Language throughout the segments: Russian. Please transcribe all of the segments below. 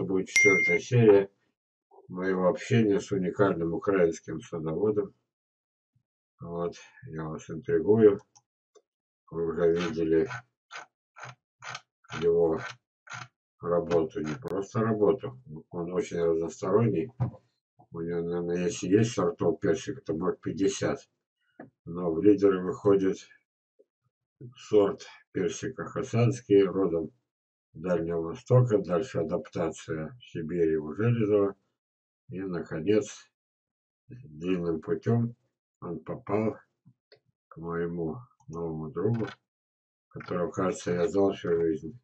это будет четвертая серия моего общения с уникальным украинским садоводом. Вот, я вас интригую. Вы уже видели его работу, не просто работу. Он очень разносторонний. У него, наверное, если есть сортов персика, то может 50. Но в лидеры выходит сорт персика хасанский, родом Дальнего Востока, дальше адаптация в Сибири у Железова. И, наконец, длинным путем он попал к моему новому другу, которого, кажется, я знал всю жизнь.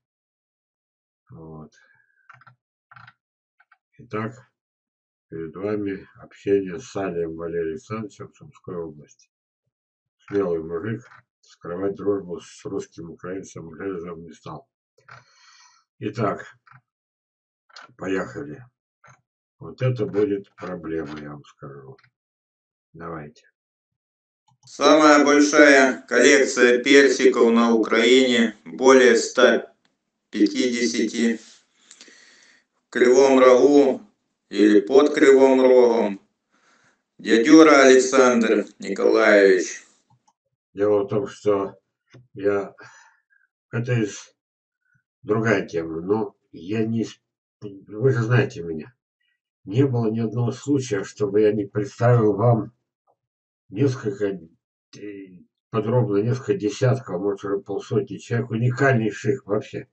Вот. Итак, перед вами общение с Салием Валерием Александровичем Сумской области. Смелый мужик, скрывать дружбу с русским украинцем Железом не стал. Итак, поехали. Вот это будет проблема, я вам скажу. Давайте. Самая большая коллекция персиков на Украине, более 150 в Кривом Рогу или под Кривым Рогом. Дядюра Александр Николаевич. Дело в том, что я... Это из другая тема, но я не... Вы же знаете меня. Не было ни одного случая, чтобы я не представил вам несколько подробно несколько десятков, может уже полсотни человек, уникальнейших вообще.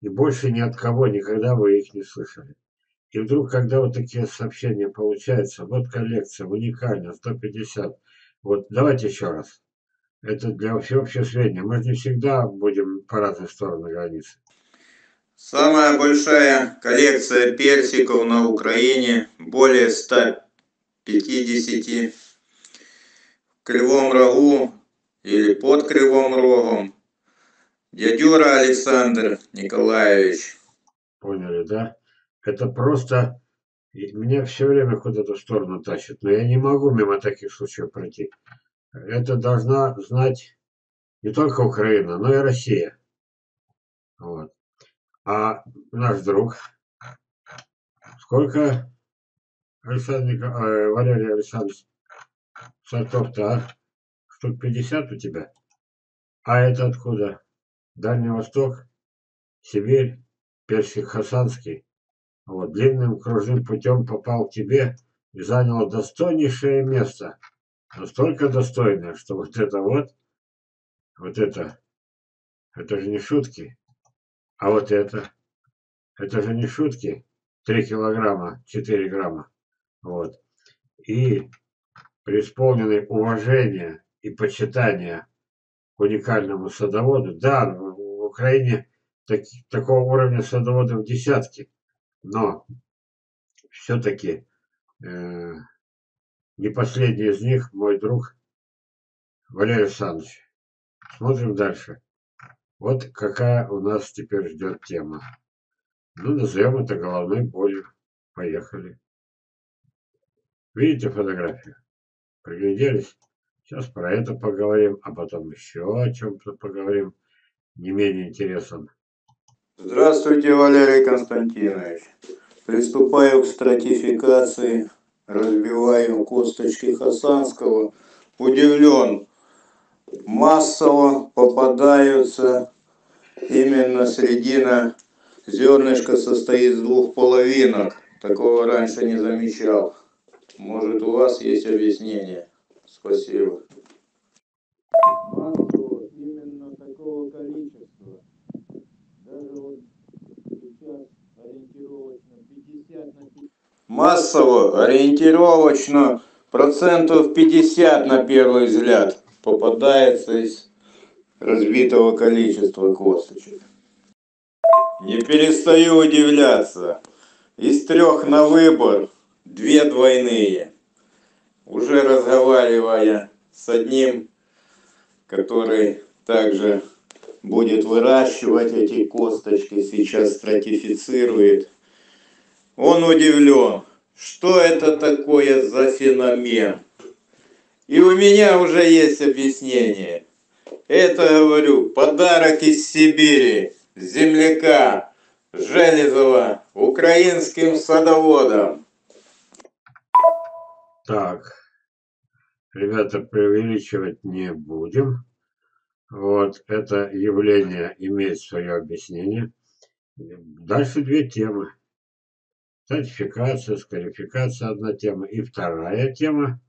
И больше ни от кого никогда вы их не слышали. И вдруг, когда вот такие сообщения получаются, вот коллекция, уникальная, 150, вот давайте еще раз. Это для всеобщего сведения. Мы же не всегда будем по разные стороны границы. Самая большая коллекция персиков на Украине, более 150 Кривом Рогу или под Кривым Рогом. Дядюра Александр Николаевич. Поняли, да? Это просто... Меня все время куда-то в сторону тащит, но я не могу мимо таких случаев пройти. Это должна знать не только Украина, но и Россия. Вот. А наш друг, сколько, Александр э, Валерий Александрович, Сортов-то, а? Штук 50 у тебя? А это откуда? Дальний Восток? Сибирь? Персик Хасанский? Вот, длинным кружным путем попал к тебе и занял достойнейшее место. Настолько достойное, что вот это вот, вот это, это же не шутки. А вот это, это же не шутки. 3 килограмма, 4 грамма. Вот. И преисполненный уважения и почитания к уникальному садоводу. Да, в Украине так, такого уровня садоводов десятки, но все-таки э, не последний из них мой друг Валерий Александрович. Смотрим дальше. Вот какая у нас теперь ждет тема. Ну, назовем это головной болью. Поехали. Видите фотографию? Пригляделись? Сейчас про это поговорим, а потом еще о чем-то поговорим, не менее интересном. Здравствуйте, Валерий Константинович. Приступаю к стратификации, разбиваю косточки Хасанского. Удивлен, массово попадаются именно средина зернышка состоит из двух половинок. Такого раньше не замечал. Может, у вас есть объяснение? Спасибо. Массу именно такого количества. Даже вот сейчас ориентировочно 50 на 50. Массово, ориентировочно, процентов 50 на первый взгляд попадается из разбитого количества косточек. Не перестаю удивляться. Из трех на выбор две двойные. Уже разговаривая с одним, который также будет выращивать эти косточки, сейчас стратифицирует, он удивлен, что это такое за феномен. И у меня уже есть объяснение. Это, говорю, подарок из Сибири, земляка, Железова украинским садоводом. Так, ребята, преувеличивать не будем. Вот, это явление имеет свое объяснение. Дальше две темы. Статификация, скарификация одна тема. И вторая тема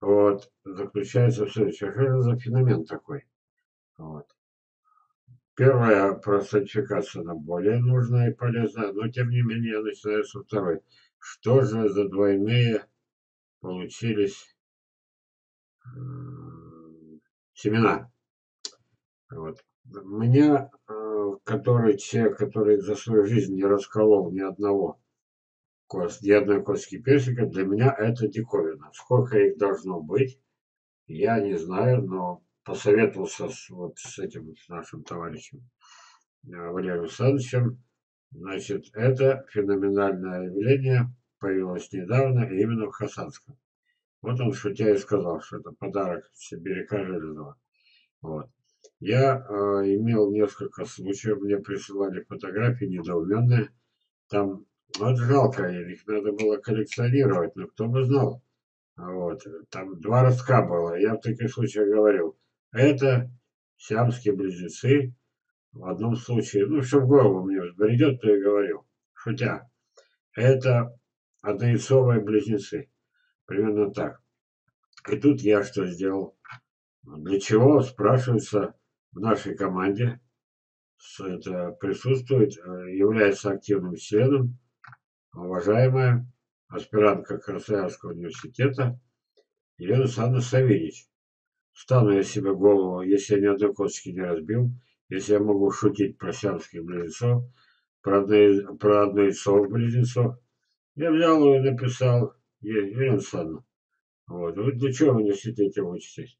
вот, заключается в следующем. Что же за феномен такой? Вот. Первая про статификацию, она более нужная и полезная, но тем не менее я начинаю со второй. Что же за двойные получились семена? Вот. Меня, э, который человек, который за свою жизнь не расколол ни одного ни одной косточки персика, для меня это диковина. Сколько их должно быть, я не знаю, но посоветовался с, вот с этим с нашим товарищем э, Валерием Александровичем. Значит, это феноменальное явление появилось недавно, именно в Хасанском. Вот он шутя и сказал, что это подарок Сибиряка Железного. Вот. Я э, имел несколько случаев, мне присылали фотографии недоуменные. Там, вот жалко, их надо было коллекционировать, но кто бы знал. Вот. Там два ростка было. Я в таких случаях говорил, это сиамские близнецы. В одном случае, ну, что в голову мне взбредет, то и говорил, шутя. Это однояйцовые близнецы. Примерно так. И тут я что сделал? Для чего, спрашивается, в нашей команде это присутствует, э, является активным членом, уважаемая аспирантка Красноярского университета Елена Александровна Савельич. Стану я себе голову, если я ни одной косточки не разбил, если я могу шутить про сиамских близнецов, про, одно, про однояйцовых близнецов. Я взял его и написал, Елена Александровна, вот, вы для чего в университете учитесь?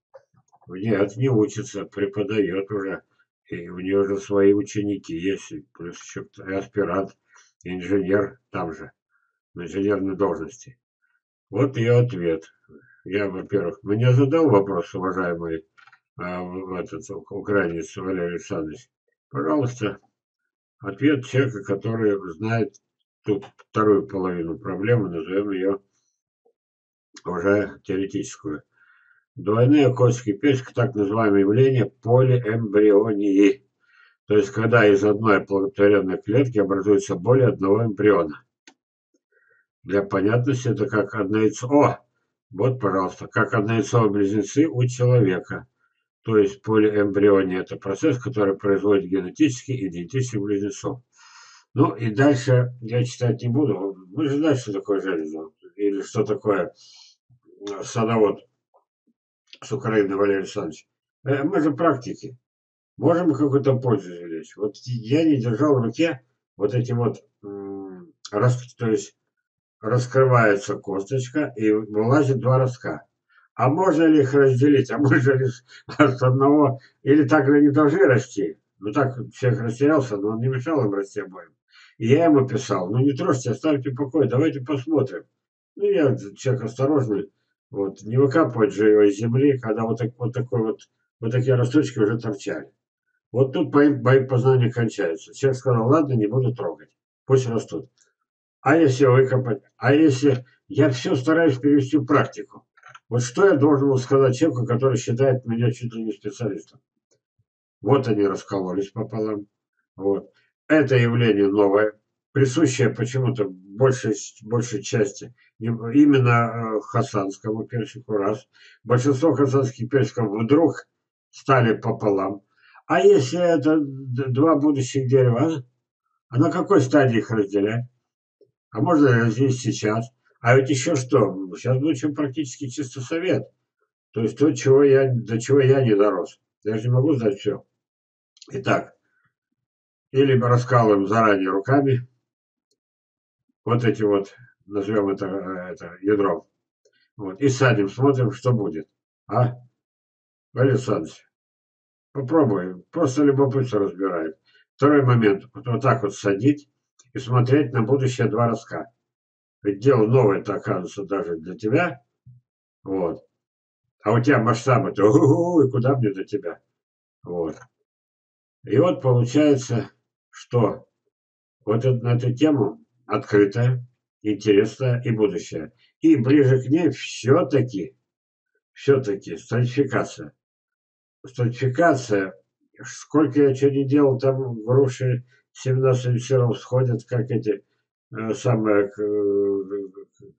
Нет, не учится, преподает уже. И у нее уже свои ученики есть, плюс еще аспирант, инженер там же, на инженерной должности. Вот ее ответ я, во-первых, мне задал вопрос, уважаемый э, этот украинец Валерий Александрович. Пожалуйста, ответ человека, который знает тут вторую половину проблемы, назовем ее уже теоретическую. Двойные костики печка, так называемое явление полиэмбрионии. То есть, когда из одной оплодотворенной клетки образуется более одного эмбриона. Для понятности это как однояйцо. О, вот, пожалуйста, как однояйцовые близнецы у человека. То есть полиэмбриония – это процесс, который производит генетически идентичных близнецов. Ну и дальше я читать не буду. Вы же знаете, что такое железо. Или что такое э, садовод с Украины Валерий Александрович. Э, мы же практики. Можем какую-то пользу извлечь. Вот я не держал в руке вот эти вот, то есть раскрывается косточка и вылазит два ростка. А можно ли их разделить? А можно ли с одного? Или так не должны расти? Ну так всех растерялся, но он не мешал им расти обоим. И я ему писал, ну не трожьте, оставьте покой, давайте посмотрим. Ну я человек осторожный, вот, не выкапывать же его из земли, когда вот, так, вот такой вот, вот такие росточки уже торчали. Вот тут мои, мои познания кончаются. Человек сказал, ладно, не буду трогать, пусть растут. А если выкопать? А если... Я все стараюсь перевести в практику. Вот что я должен был сказать человеку, который считает меня чуть ли не специалистом? Вот они раскололись пополам. Вот. Это явление новое, присущее почему-то большей, большей части именно э, хасанскому персику раз. Большинство хасанских персиков вдруг стали пополам. А если это два будущих дерева, а? на какой стадии их разделять? А можно здесь сейчас. А ведь еще что? Сейчас будет практически чисто совет. То есть то, чего я, до чего я не дорос. Я же не могу знать все. Итак, или раскалываем заранее руками. Вот эти вот, назовем это, это ядром. Вот, и садим, смотрим, что будет. А? Валерий Александрович, попробуй. Просто любопытство разбирает. Второй момент. Вот так вот садить и смотреть на будущее два разка. Ведь дело новое-то оказывается даже для тебя. Вот. А у тебя масштабы-то, и куда мне до тебя? Вот. И вот получается, что вот это, на эту тему открытая, интересная и будущее. И ближе к ней все-таки, все-таки стратификация. Стратификация, сколько я что не делал, там груши 17 весеров сходят, как эти э, самые,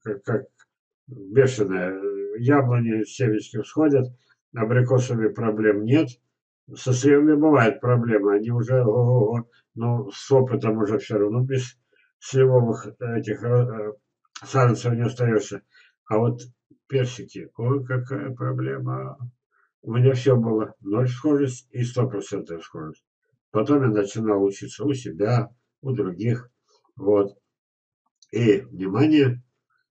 как, как бешеные. Яблони семечки всходят, абрикосами проблем нет. Со сливами бывают проблемы, они уже, ого-го, но с опытом уже все равно без сливовых этих э, саженцев не остаешься. А вот персики, ой, какая проблема. У меня все было ноль схожесть и сто процентов схожесть. Потом я начинал учиться у себя, у других. Вот. И, внимание,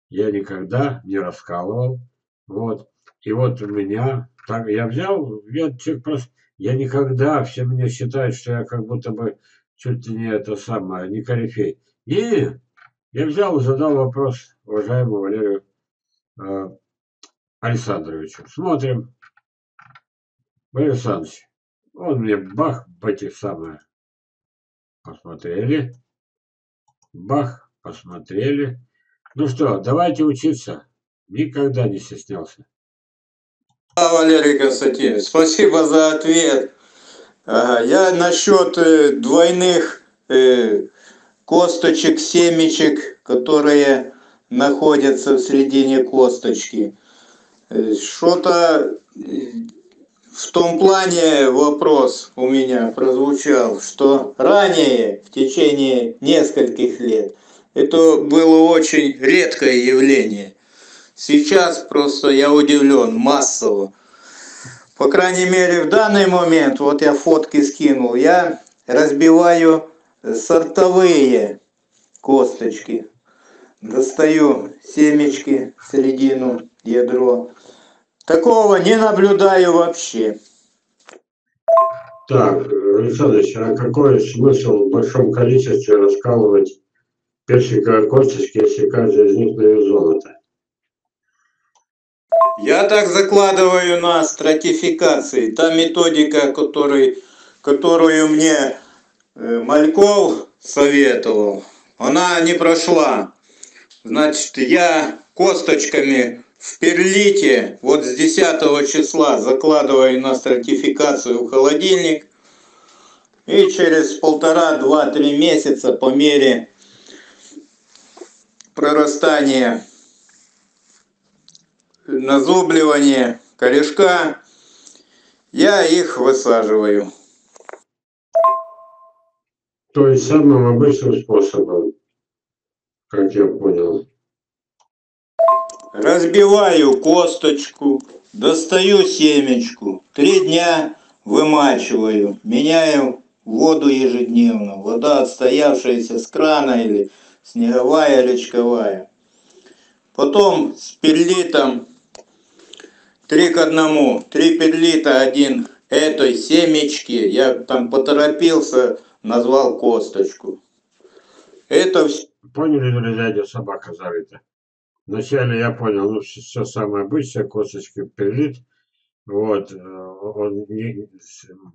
я никогда не раскалывал. Вот. И вот у меня, так, я взял, я человек просто, я никогда, все меня считают, что я как будто бы чуть ли не это самое, не корифей. Не, я взял и задал вопрос уважаемому Валерию э, Александровичу. Смотрим. Валерий Александрович, он мне бах, эти самые, посмотрели. Бах, посмотрели. Ну что, давайте учиться. Никогда не стеснялся. Да, Валерий Константинович, спасибо за ответ. Я насчет э, двойных э, косточек, семечек, которые находятся в середине косточки. Э, что-то в том плане вопрос у меня прозвучал, что ранее, в течение нескольких лет, это было очень редкое явление. Сейчас просто я удивлен массово. По крайней мере, в данный момент, вот я фотки скинул, я разбиваю сортовые косточки. Достаю семечки, середину, ядро. Такого не наблюдаю вообще. Так, Александрович, а какой смысл в большом количестве раскалывать персиковые косточки, если каждый из них на вес золота? Я так закладываю на стратификации. Та методика, который, которую мне э, Мальков советовал, она не прошла. Значит, я косточками в перлите вот с 10 числа закладываю на стратификацию в холодильник. И через полтора, два, три месяца по мере прорастания назубливания корешка я их высаживаю. То есть самым обычным способом, как я понял. Разбиваю косточку, достаю семечку, три дня вымачиваю, меняю воду ежедневно. Вода отстоявшаяся с крана или снеговая, речковая. Потом с перлитом три к одному, три перлита, один этой семечки. Я там поторопился, назвал косточку. Это все. Поняли, друзья, где собака зарыта? Вначале я понял, ну, все самое обычное, косточки перлит. Вот, э, он не,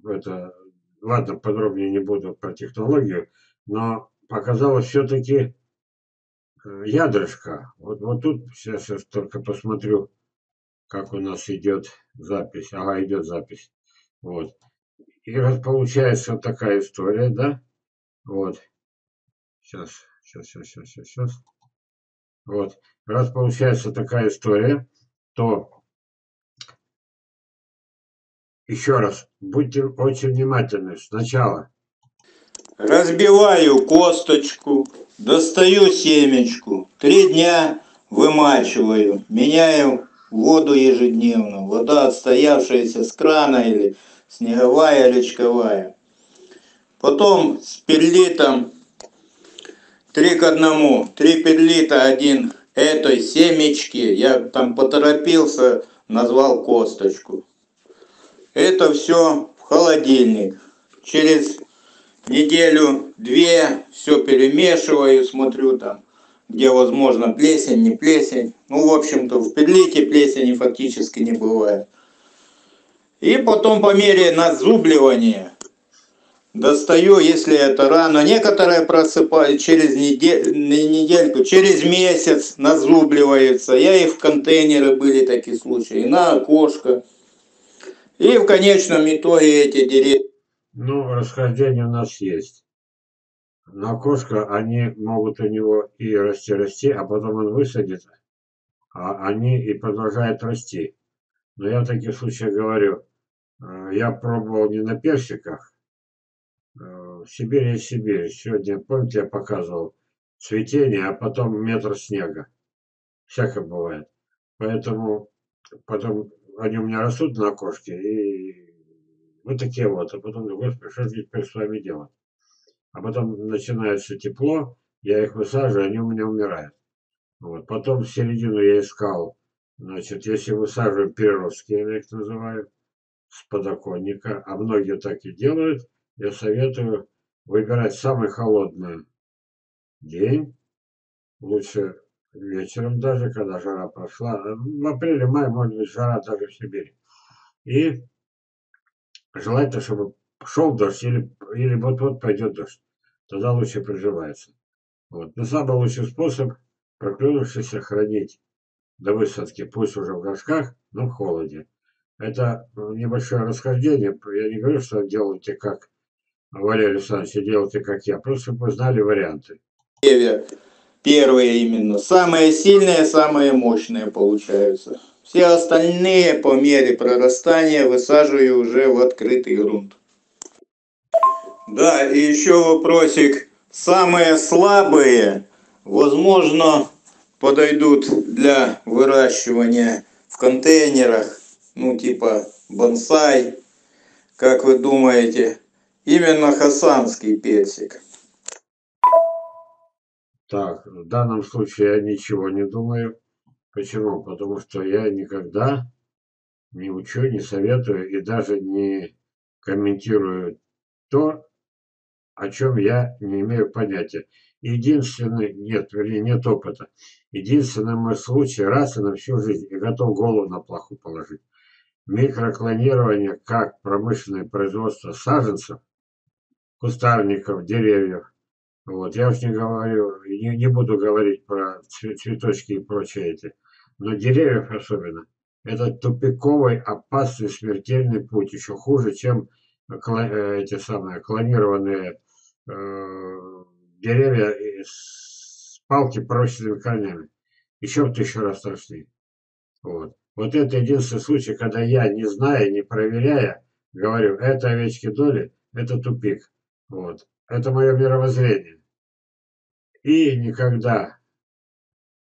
это, ладно, подробнее не буду про технологию, но показалось все-таки э, ядрышко. Вот, вот тут сейчас я только посмотрю, как у нас идет запись. Ага, идет запись. Вот. И раз получается вот такая история, да? Вот. Сейчас, сейчас, сейчас, сейчас, сейчас. Вот. Раз получается такая история, то еще раз, будьте очень внимательны. Сначала. Разбиваю косточку, достаю семечку, три дня вымачиваю, меняю воду ежедневно. Вода отстоявшаяся с крана или снеговая, речковая. Потом с перлитом три к одному. Три перлита, один этой семечки. Я там поторопился, назвал косточку. Это все в холодильник. Через неделю-две все перемешиваю, смотрю там, где возможно плесень, не плесень. Ну, в общем-то, в перлите плесени фактически не бывает. И потом по мере назубливания достаю, если это рано. Некоторые просыпают через неделю, не недельку, через месяц назубливаются. Я их в контейнеры были такие случаи, на окошко. И в конечном итоге эти деревья Ну, расхождение у нас есть. На окошко они могут у него и расти, расти, а потом он высадит, а они и продолжают расти. Но я в таких случаях говорю, э, я пробовал не на персиках, Сибирь есть Сибирь. Сегодня, помните, я показывал цветение, а потом метр снега. Всякое бывает. Поэтому потом они у меня растут на окошке, и вот такие вот. А потом, господи, что же теперь с вами делать? А потом начинается тепло, я их высаживаю, они у меня умирают. Вот. Потом в середину я искал, значит, если высаживаю переростки, я их называю, с подоконника, а многие так и делают, я советую выбирать самый холодный день, лучше вечером даже, когда жара прошла. В апреле-мае может быть жара даже в Сибири. И желательно, чтобы шел дождь или, или вот-вот пойдет дождь. Тогда лучше приживается. Вот. Но самый лучший способ проклюнувшийся хранить до высадки, пусть уже в горшках, но в холоде. Это небольшое расхождение. Я не говорю, что делайте как Валерий Александрович, делайте как я. Просто вы знали варианты. первые именно. Самые сильные, самые мощные получаются. Все остальные по мере прорастания высаживаю уже в открытый грунт. Да, и еще вопросик. Самые слабые, возможно, подойдут для выращивания в контейнерах, ну типа бонсай. Как вы думаете, именно хасанский персик? Так, в данном случае я ничего не думаю. Почему? Потому что я никогда не учу, не советую и даже не комментирую то, о чем я не имею понятия. Единственный, нет, вернее, нет опыта. Единственный мой случай раз и на всю жизнь, и готов голову на плаху положить. Микроклонирование как промышленное производство саженцев, кустарников, деревьев. Вот, я уж не говорю, не, не буду говорить про цветочки и прочие эти, но деревьев особенно. Это тупиковый, опасный, смертельный путь, еще хуже, чем э, эти самые клонированные Э, деревья с палки прочными корнями. Еще в тысячу раз страшнее. Вот. Вот это единственный случай, когда я, не зная, не проверяя, говорю, это овечки доли, это тупик. Вот. Это мое мировоззрение. И никогда,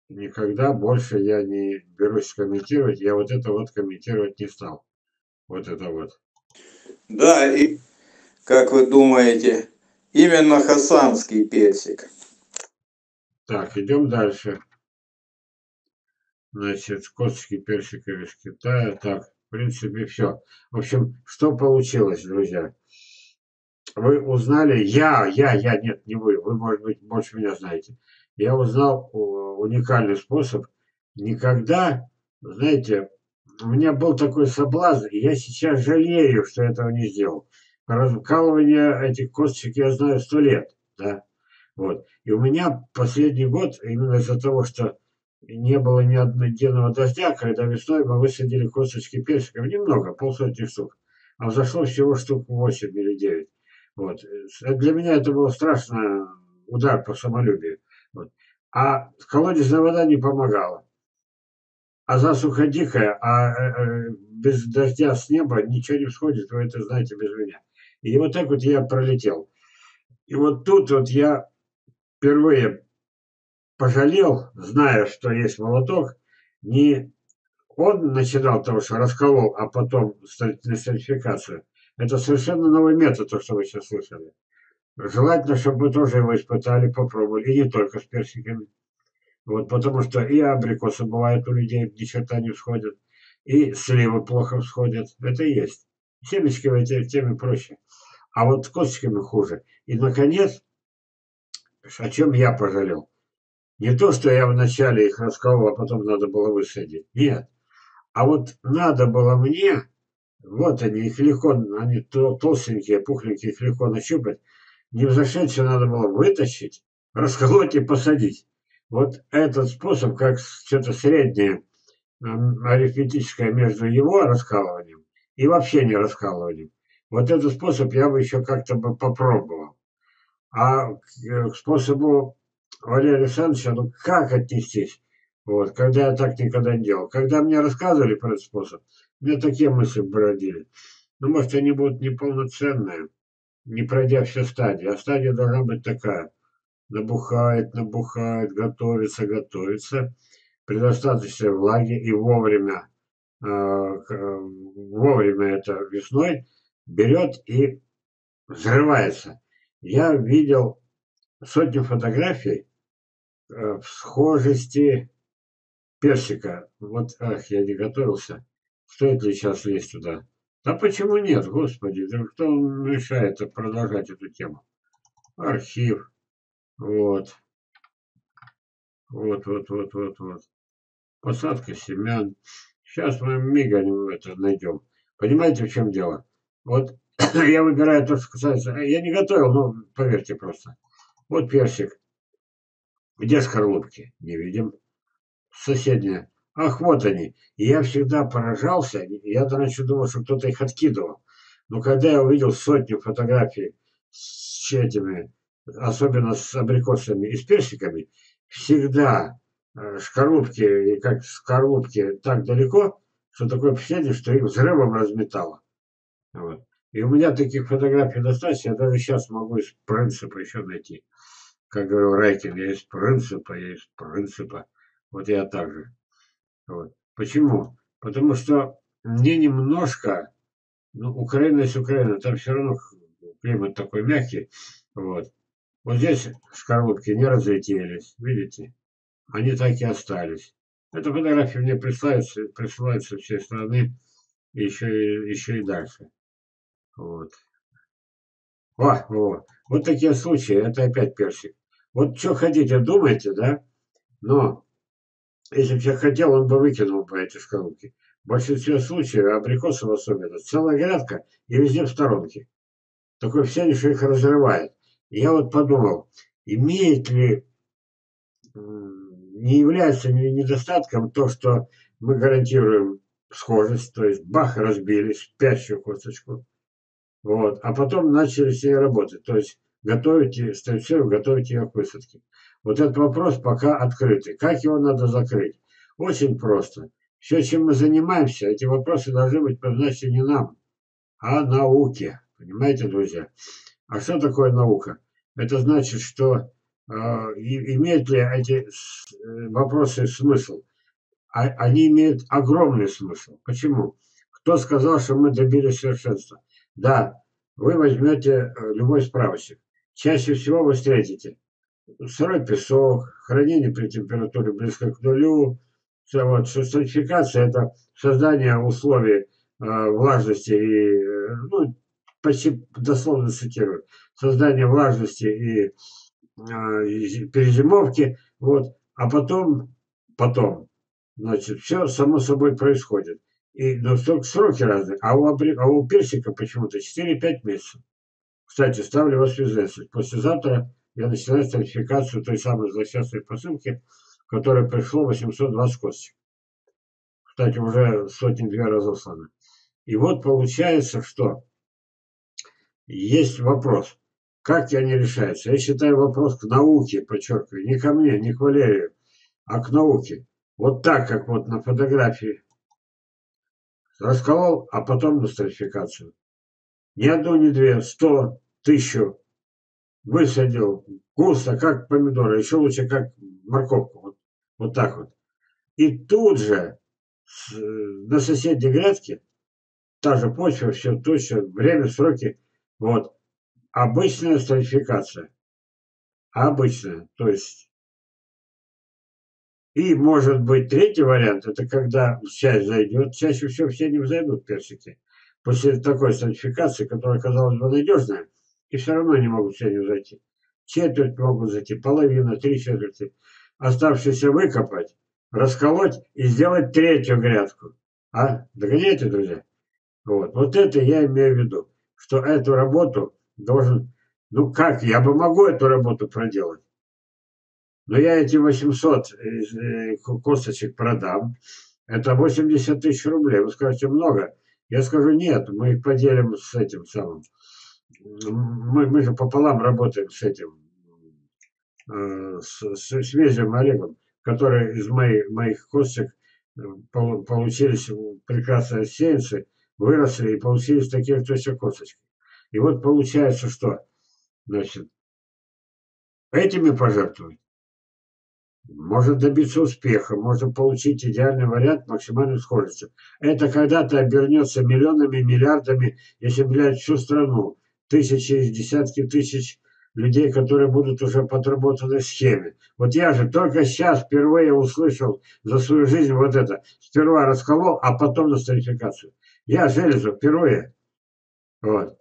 никогда больше я не берусь комментировать, я вот это вот комментировать не стал. Вот это вот. Да, и как вы думаете, Именно хасанский персик. Так, идем дальше. Значит, косточки персика из Китая. Так, в принципе, все. В общем, что получилось, друзья? Вы узнали, я, я, я, нет, не вы, вы, может быть, больше меня знаете. Я узнал уникальный способ. Никогда, знаете, у меня был такой соблазн, и я сейчас жалею, что этого не сделал раскалывание этих косточек я знаю сто лет, да, вот. И у меня последний год, именно из-за того, что не было ни одного дождя, когда весной мы высадили косточки персиков, немного, полсотни штук, а взошло всего штук 8 или 9. Вот. Для меня это был страшный удар по самолюбию. Вот. А колодезная вода не помогала. А засуха дикая, а э, э, без дождя с неба ничего не всходит, вы это знаете без меня. И вот так вот я пролетел. И вот тут вот я впервые пожалел, зная, что есть молоток, не он начинал того, что расколол, а потом на сертификацию. Это совершенно новый метод, то, что вы сейчас слышали. Желательно, чтобы вы тоже его испытали, попробовали, и не только с персиками. Вот, потому что и абрикосы бывают у людей, ни черта не всходят, и сливы плохо всходят. Это есть. Семечки в этой теме проще. А вот с косточками хуже. И, наконец, о чем я пожалел. Не то, что я вначале их расколол, а потом надо было высадить. Нет. А вот надо было мне Вот они, их легко, они толстенькие, пухленькие, их легко нащупать. Не взошедшие надо было вытащить, расколоть и посадить. Вот этот способ, как что-то среднее арифметическое между его раскалыванием и вообще не раскалыванием. Вот этот способ я бы еще как-то бы попробовал. А к э, способу Валерия Александровича, ну как отнестись? Вот, когда я так никогда не делал. Когда мне рассказывали про этот способ, мне такие мысли бродили. Ну, может, они будут неполноценные, не пройдя все стадии. А стадия должна быть такая. Набухает, набухает, готовится, готовится. При достаточной влаге и вовремя, э, вовремя это весной, берет и взрывается. Я видел сотни фотографий э, схожести персика. Вот, ах, я не готовился. Стоит ли сейчас лезть туда? Да почему нет, господи, да кто мешает продолжать эту тему? Архив. Вот. Вот, вот, вот, вот, вот. Посадка семян. Сейчас мы миганем это найдем. Понимаете, в чем дело? Вот я выбираю то, что касается... Я не готовил, но поверьте просто. Вот персик. Где скорлупки? Не видим. Соседняя. Ах, вот они. И я всегда поражался. Я раньше думал, что кто-то их откидывал. Но когда я увидел сотню фотографий с этими, особенно с абрикосами и с персиками, всегда э, шкарлупки, как скорлупки так далеко, что такое впечатление, что их взрывом разметало. Вот. И у меня таких фотографий достаточно, я даже сейчас могу из принципа еще найти. Как говорил Райкин, я из принципа, я из принципа. Вот я так же. Вот. Почему? Потому что мне немножко, ну, Украина есть Украина, там все равно климат такой мягкий. Вот. Вот здесь шкарлупки не разлетелись, видите? Они так и остались. Эта фотография мне присылается, присылается всей страны, еще, и, еще и дальше. Вот. О, о, вот такие случаи, это опять персик. Вот что хотите, думайте, да? Но если бы я хотел, он бы выкинул бы эти шкарлупки. В большинстве случаев, абрикосов особенно, целая грядка и везде в сторонке. Впечатление, что их разрывает. И я вот подумал, имеет ли, не является ли недостатком то, что мы гарантируем схожесть, то есть бах, разбили спящую косточку, вот, а потом начали ней работать, то есть готовите, строительствуем, готовите ее к высадке. Вот этот вопрос пока открытый. Как его надо закрыть? Очень просто. Все, чем мы занимаемся, эти вопросы должны быть предназначены не нам, а науке. Понимаете, друзья? А что такое наука? Это значит, что э, имеют ли эти э, вопросы смысл? А, они имеют огромный смысл. Почему? Кто сказал, что мы добились совершенства? Да, вы возьмете э, любой справочник. Чаще всего вы встретите сырой песок, хранение при температуре близкой к нулю. Вот, стратификация – это создание условий э, влажности и, ну, почти дословно цитирую, создание влажности и э, перезимовки, вот, а потом, потом, значит, все само собой происходит. И, но сроки разные, а у, а у персика почему-то 4-5 месяцев. Кстати, ставлю вас в известность. Послезавтра я начинаю стратификацию той самой злосчастной посылки, которая пришло 820 косточек. Кстати, уже сотни-две разосланы. И вот получается, что есть вопрос. Как они решаются? Я считаю вопрос к науке, подчеркиваю, не ко мне, не к Валерию, а к науке. Вот так, как вот на фотографии. Расколол, а потом на стратификацию. Ни одну, ни две, сто, тысячу высадил густо, как помидоры, еще лучше, как морковку. Вот, вот так вот. И тут же с, на соседней грядке та же почва, все точно, время, сроки. Вот. Обычная стратификация. Обычная. То есть и может быть третий вариант, это когда часть зайдет, чаще всего все не взойдут персики. После такой стратификации, которая казалось бы надежная, и все равно не могут сегодня зайти. Четверть могут зайти, половина, три четверти. Оставшиеся выкопать, расколоть и сделать третью грядку. А? Догоняете, друзья? Вот. вот это я имею в виду, что эту работу должен, ну как, я бы могу эту работу проделать, но я эти 800 э, косточек продам, это 80 тысяч рублей. Вы скажете, много. Я скажу, нет, мы их поделим с этим самым. Мы, мы же пополам работаем с этим, э, с, с, с Везем Олегом, который из моих, моих косточек э, получились прекрасные сеянцы, выросли и получились такие точно косточки. И вот получается, что, значит, этими пожертвовать может добиться успеха, можно получить идеальный вариант максимальной скорости. Это когда-то обернется миллионами, миллиардами, если влиять всю страну. Тысячи, десятки тысяч людей, которые будут уже по отработанной схеме. Вот я же только сейчас впервые услышал за свою жизнь вот это. Сперва расколол, а потом нострификацию. Я железо впервые. Вот.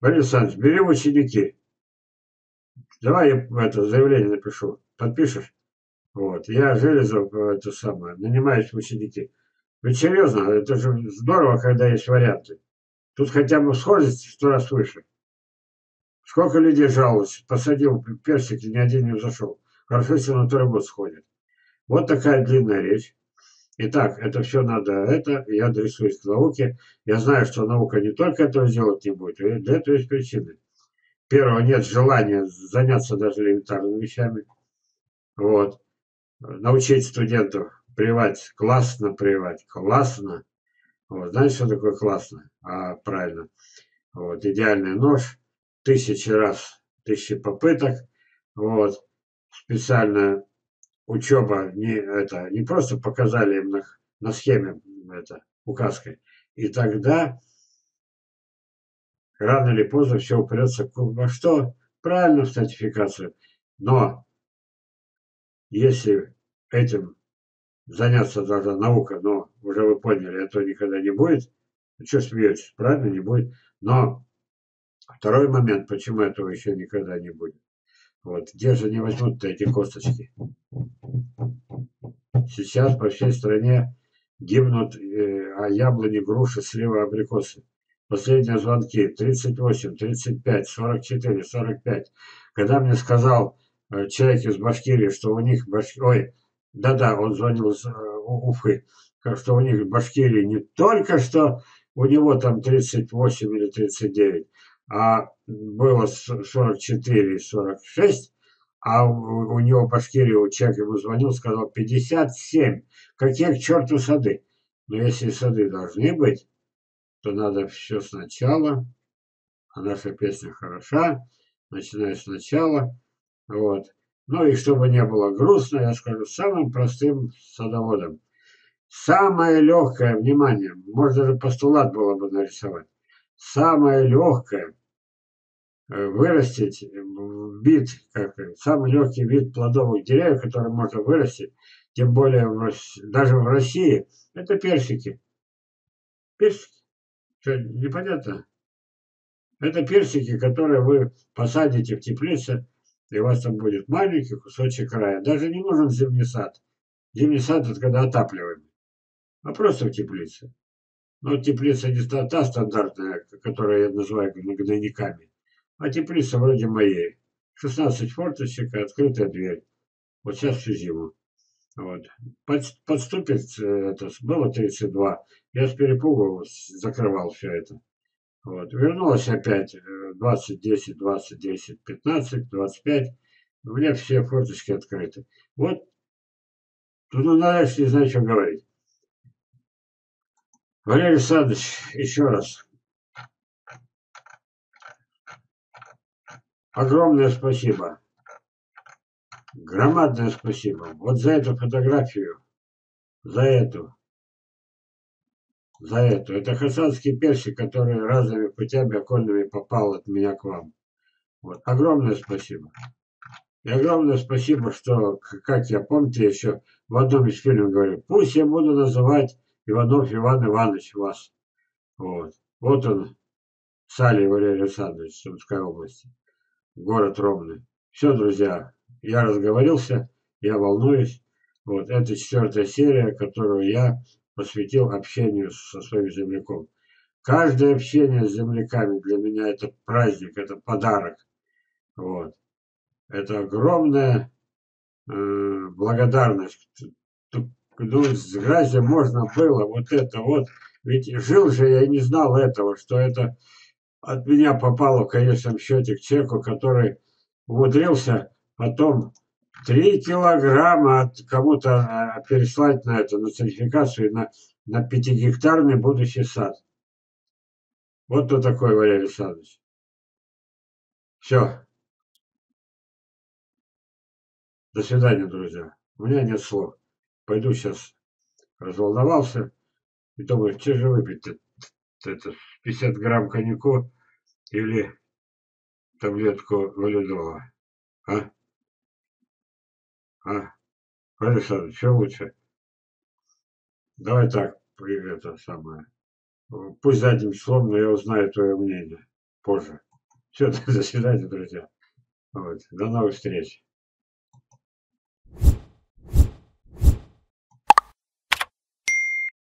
Борис Александрович, бери в ученики. Давай я это заявление напишу. Подпишешь? Вот. Я Железов, э, это самое, нанимаюсь в ученики. Ведь серьезно, это же здорово, когда есть варианты. Тут хотя бы схожесть в сто раз выше. Сколько людей жаловалось, посадил персик, и ни один не взошел. Хорошо, если на второй год сходит. Вот такая длинная речь. Итак, это все надо, это, я адресуюсь к науке. Я знаю, что наука не только этого сделать не будет, и для этого есть причины. Первого, нет желания заняться даже элементарными вещами. Вот научить студентов прививать, классно прививать, классно. Вот, знаете, что такое классно? А, правильно. Вот, идеальный нож, тысячи раз, тысячи попыток. Вот, специальная учеба, не, это, не просто показали им на, на схеме это, указкой. И тогда рано или поздно все упрется во что? Правильно, в стратификацию. Но если этим заняться должна наука, но уже вы поняли, этого никогда не будет. Ну, что смеетесь, правильно, не будет. Но второй момент, почему этого еще никогда не будет. Вот, где же не возьмут-то эти косточки? Сейчас по всей стране гибнут э, а яблони, груши, сливы, абрикосы. Последние звонки 38, 35, 44, 45. Когда мне сказал Э, человек из Башкирии, что у них, Баш... ой, да-да, он звонил из э, Уфы, что у них в Башкирии не только что у него там 38 или 39, а было 44 46, а у, него в Башкирии, у человека ему звонил, сказал 57. Какие к черту сады? Но если сады должны быть, то надо все сначала, а наша песня хороша, начиная сначала, вот. Ну и чтобы не было грустно, я скажу самым простым садоводом. Самое легкое, внимание, можно даже постулат было бы нарисовать. Самое легкое э, вырастить вид, как, самый легкий вид плодовых деревьев, который можно вырастить, тем более в, даже в России, это персики. Персики. Что, непонятно? Это персики, которые вы посадите в теплице, и у вас там будет маленький кусочек рая. Даже не нужен зимний сад. Зимний сад это когда отапливаем, а просто в теплице. Но теплица не та, та стандартная, которую я называю гнойниками, а теплица вроде моей. 16 форточек открытая дверь. Вот сейчас всю зиму. Вот. Под, подступит, э, это, было 32. Я с перепугу закрывал все это. Вот. Вернулось опять 20, 10, 20, 10, 15, 25. У меня все форточки открыты. Вот ну, дальше не знаю, что говорить. Валерий Александрович, еще раз. Огромное спасибо. Громадное спасибо. Вот за эту фотографию, за эту за это. Это хасанский персик, который разными путями окольными попал от меня к вам. Вот. Огромное спасибо. И огромное спасибо, что, как я помните, еще в одном из фильмов говорю, пусть я буду называть Иванов Иван Иванович вас. Вот. Вот он, Салий Валерий Александрович, Сумской области, город Ромны. Все, друзья, я разговорился, я волнуюсь. Вот, это четвертая серия, которую я посвятил общению со своим земляком. каждое общение с земляками для меня это праздник, это подарок. Вот. Это огромная э, благодарность. Ну, грязью можно было вот это вот. Ведь жил же я и не знал этого, что это от меня попало в конечном счете к человеку, который умудрился потом три килограмма от кому-то а, переслать на это, на сертификацию на, на пятигектарный будущий сад. Вот кто такой Валерий Александрович. Все. До свидания, друзья. У меня нет слов. Пойду сейчас разволновался и думаю, что же выпить это 50 грамм коньяку или таблетку валидола. А? А? Александр, что лучше? Давай так, это самое. Пусть задним числом, но я узнаю твое мнение позже. Все, до свидания, друзья. Вот. До новых встреч.